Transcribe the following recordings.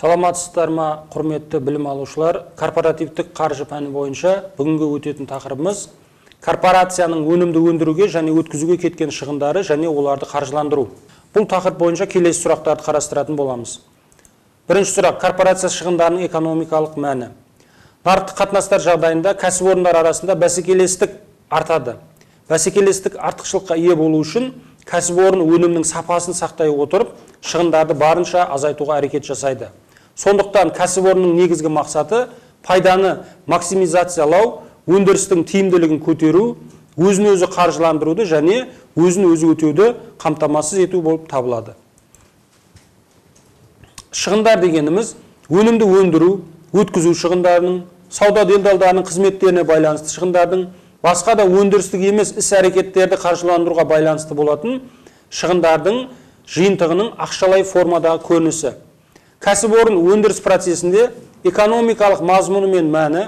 саламатсыздар ма құрметті білім алушылар? Корпоративтік қаржы пәні бойынша бүгінгі өтетін тақырыбымыз корпорацияның өнімді өндіруге және өткізуге кеткен шығындары және оларды қаржыландыру. Бұл тақырып бойынша келесі сұрақтарды қарастыратын боламыз. Бірінші сұрақ. Корпорация шығындарының экономикалық мәні. Нарықтық қатынастар жағдайында кәсіпорындар арасында бәсекелестік артады. Бәсекелестік артықшылыққа ие болу үшін кәсіпорын өнімнің сапасын сақтай отырып шығындарды барынша азайтуға әрекет жасайды. Сондықтан кәсіпорынның негізгі мақсаты пайданы максимизациялау өндірістің тиімділігін көтеру өзін өзі қаржыландыруды және өзін өзі өтеуді қамтамасыз ету болып табылады. Шығындар дегеніміз өнімді өндіру өткізу шығындарының сауда делдалдарының қызметтеріне байланысты шығындардың басқа да өндірістік емес іс әрекеттерді қаржыландыруға байланысты болатын шығындардың жиынтығының ақшалай формадағы көрінісі. Кәсіпорын өндіріс процесінде экономикалық мазмұны мен мәні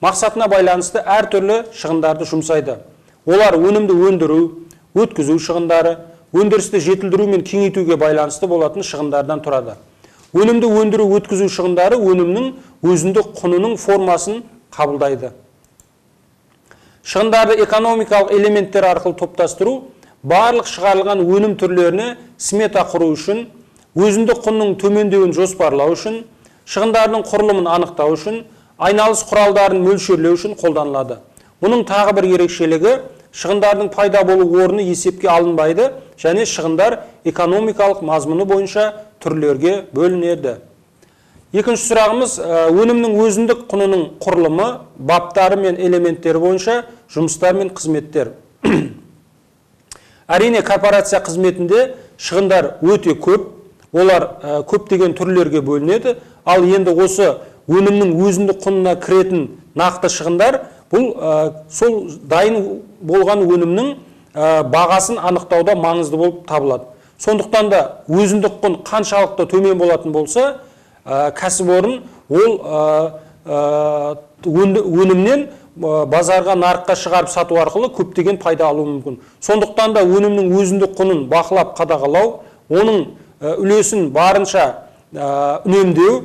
мақсатына байланысты әртүрлі шығындарды жұмсайды. Олар өнімді өндіру өткізу шығындары өндірісті жетілдіру мен кеңейтуге байланысты болатын шығындардан тұрады. Өнімді өндіру өткізу шығындары өнімнің өзіндік құнының формасын қабылдайды. Шығындарды экономикалық элементтер арқылы топтастыру барлық шығарылған өнім түрлеріне смета құру үшін өзіндік құнның төмендеуін жоспарлау үшін шығындардың құрылымын анықтау үшін айналыс құралдарын мөлшерлеу үшін қолданылады. Мұның тағы бір ерекшелігі шығындардың пайда болу орны есепке алынбайды және шығындар экономикалық мазмұны бойынша түрлерге бөлінеді. Екінші сұрағымыз өнімнің өзіндік құнының құрылымы баптары мен элементтері бойынша жұмыстар мен қызметтер. Әрине корпорация қызметінде шығындар өте көп олар көптеген түрлерге бөлінеді. Ал енді осы өнімнің өзіндік құнына кіретін нақты шығындар бұл сол дайын болған өнімнің бағасын анықтауда маңызды болып табылады. Сондықтан да өзіндік құн қаншалықты төмен болатын болса кәсіпорын ол өнімнен базарға нарыққа шығарып сату арқылы көптеген пайда алуы мүмкін. Сондықтан да өнімнің өзіндік құнын бақылап қадағалау оның үлесін барынша үнемдеу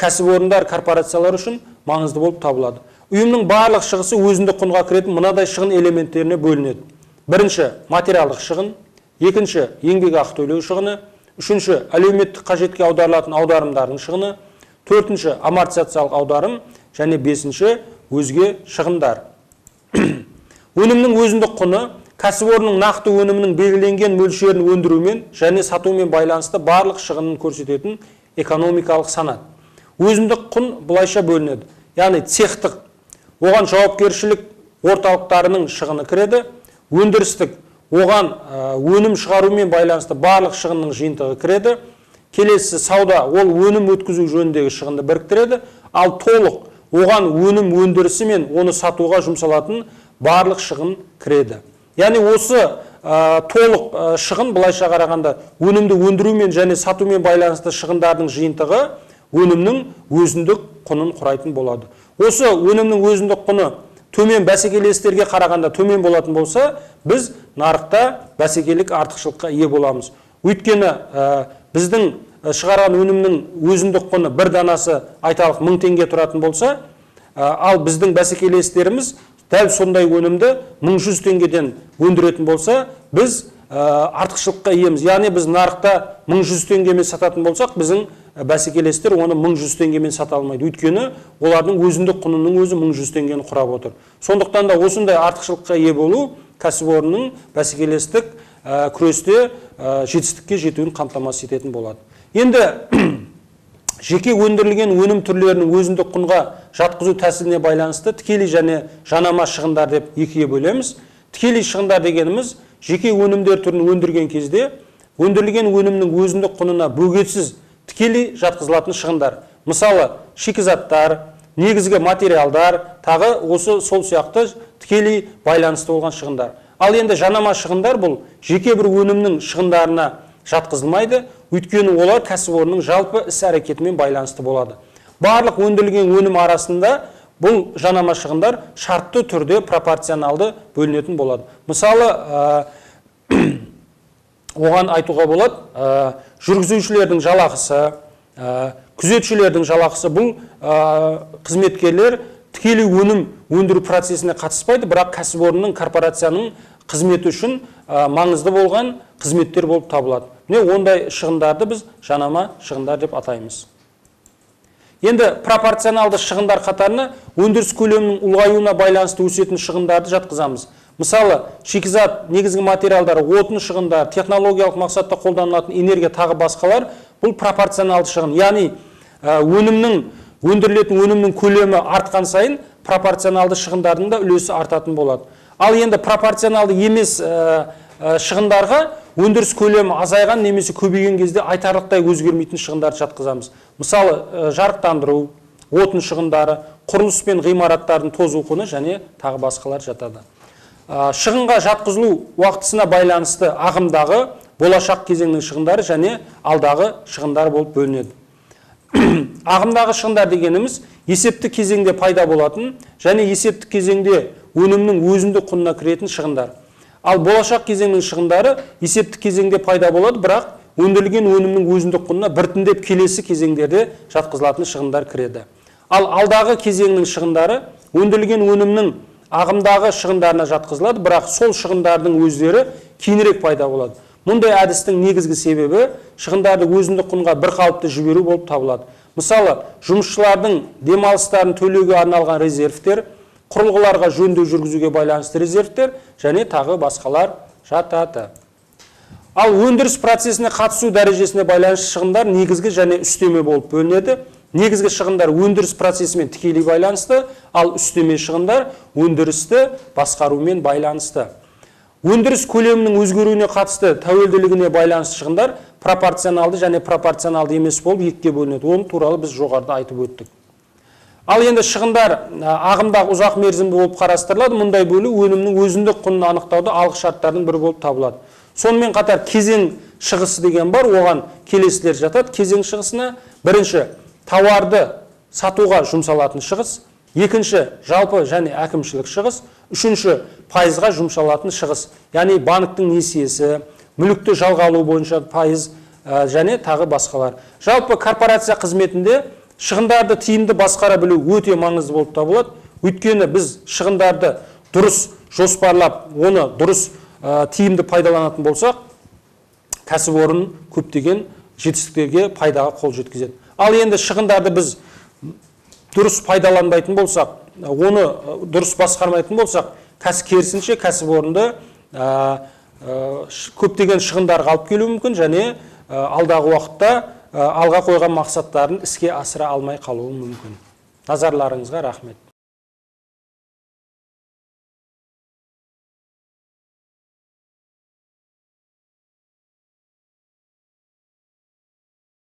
кәсіпорындар корпорациялар үшін маңызды болып табылады. Ұйымның барлық шығысы өзіндік құнға кіретін мынадай шығын элементтеріне бөлінеді. Бірінші материалдық шығын. Екінші еңбек ақы төлеу шығыны. Үшінші әлеуметтік қажетке аударылатын аударымдардың шығыны. Төртінші амортизациялық аударым. Және бесінші өзге шығындар. Өнімнің өзіндік құны кәсіпорынның нақты өнімінің белгіленген мөлшерін өндірумен және сатумен байланысты барлық шығынын көрсететін экономикалық санат. Өзіндік құн былайша бөлінеді. Яғни цехтық оған жауапкершілік орталықтарының шығыны кіреді. Өндірістік. Оған өнім шығарумен байланысты барлық шығынның жиынтығы кіреді. Келесі сауда ол өнім өткізу жөніндегі шығынды біріктіреді. Ал толық. Оған өнім өндірісі мен оны сатуға жұмсалатын барлық шығын кіреді. Яғни осы толық шығын былайша қарағанда өнімді өндірумен және сатумен байланысты шығындардың жиынтығы өнімнің өзіндік құнын құрайтын болады. Осы өнімнің өзіндік құны төмен бәсекелестерге қарағанда төмен болатын болса біз нарықта бәсекелік артықшылыққа ие боламыз. Өйткені біздің шығарған өнімнің өзіндік құны бір данасы айталық мың теңге тұратын болса ал біздің бәсекелестеріміз дәл сондай өнімді 1100 теңгеден өндіретін болса біз артықшылыққа иеміз. Яғни біз нарықта 1100 теңгемен сататын болсақ біздің бәсекелестер оны 1100 теңгемен сата алмайды. Өйткені олардың өзіндік құнының өзі 1100 теңгені құрап отыр. Сондықтан да осындай артықшылыққа ие болу кәсіпорынның бәсекелестік күресте жетістікке жетуін қамтамасыз ететін болады. Енді жеке өндірілген өнім түрлерінің өзіндік құнға жатқызу тәсіліне байланысты тікелей және жанама шығындар деп екіге бөлеміз. Тікелей шығындар дегеніміз жеке өнімдер түрін өндірген кезде өндірілген өнімнің өзіндік құнына бөгетсіз тікелей жатқызылатын шығындар. Мысалы шикізаттар негізгі материалдар тағы осы сол сияқты тікелей байланысты болған шығындар. Ал енді жанама шығындар бұл жеке бір өнімнің шығындарына жатқызылмайды. Өйткені олар кәсіпорынның жалпы іс әрекетімен байланысты болады. Барлық өндірілген өнім арасында бұл жанама шығындар шартты түрде пропорционалды бөлінетін болады. Мысалы оған айтуға болады жүргізушілердің жалақысы күзетшілердің жалақысы бұл қызметкерлер тікелей өнім өндіру процесіне қатыспайды бірақ кәсіпорынның корпорацияның қызметі үшін маңызды болған қызметтер болып табылады. Міне ондай шығындарды біз жанама шығындар деп атаймыз. Енді пропорционалды шығындар қатарына өндіріс көлемінің ұлғаюына байланысты өсетін шығындарды жатқызамыз. Мысалы шикізат негізгі материалдар отын шығындары технологиялық мақсатта қолданылатын энергия тағы басқалар бұл пропорционалды шығын. Яғни өнімнің өндірілетін өнімнің көлемі артқан сайын пропорционалды шығындардың да үлесі артатын болады. Ал енді пропорционалды емес шығындарға өндіріс көлемі азайған немесе көбейген кезде айтарлықтай өзгермейтін шығындарды жатқызамыз. Мысалы жарықтандыру отын шығындары құрылыс пен ғимараттардың тозу құны және тағы басқалар жатады. Шығынға жатқызылу уақытысына байланысты ағымдағы болашақ кезеңнің шығындары және алдағы шығындар болып бөлінеді. ағымдағы шығындар дегеніміз есепті кезеңде пайда болатын және есептік кезеңде өнімнің өзіндік құнына кіретін шығындар. Ал болашақ кезеңнің шығындары есептік кезеңде пайда болады бірақ өндірілген өнімнің өзіндік құнына біртіндеп келесі кезеңдерде жатқызылатын шығындар кіреді. Ал алдағы кезеңнің шығындары өндірілген өнімнің ағымдағы шығындарына жатқызылады бірақ сол шығындардың өздері кейінірек пайда болады. Мұндай әдістің негізгі себебі шығындарды өзіндік құнға бір қалыпты жіберу болып табылады. Мысалы жұмысшылардың демалыстарын төлеуге арналған резервтер құрылғыларға жөндеу жүргізуге байланысты резервтер және тағы басқалар жатады. Ал өндіріс процесіне қатысу дәрежесіне байланысты шығындар негізгі және үстеме болып бөлінеді. Негізгі шығындар өндіріс процесімен тікелей байланысты ал үстеме шығындар өндірісті басқарумен байланысты. Өндіріс көлемінің өзгеруіне қатысты тәуелділігіне байланысты шығындар пропорционалды және пропорционалды емес болып екіге бөлінеді. Оны туралы біз жоғарыда айтып өттік. Ал енді шығындар ағымдағы ұзақ мерзімді болып қарастырылады. Мұндай бөлу өнімнің өзіндік құнын анықтауда алғы шарттардың бірі болып табылады. Сонымен қатар кезең шығысы деген бар оған келесілер жатады. Кезең шығысына бірінші тауарды сатуға жұмсалатын шығыс екінші жалпы және әкімшілік шығыс үшінші пайызға жұмсалатын шығыс. Яғни банктің несиесі мүлікті жалға алу бойынша пайыз және тағы басқалар. Жалпы корпорация қызметінде шығындарды тиімді басқара білу өте маңызды болып табылады. Өйткені біз шығындарды дұрыс жоспарлап оны дұрыс тиімді пайдаланатын болсақ кәсіпорын көптеген жетістіктерге пайдаға қол жеткізеді. Ал енді шығындарды біз дұрыс пайдаланбайтын болсақ оны дұрыс басқармайтын болсақ кәсіп керісінше кәсіпорынды көптеген шығындарға алып келуі мүмкін және алдағы уақытта алға қойған мақсаттарын іске асыра алмай қалуы мүмкін. Назарларыңызға рахмет.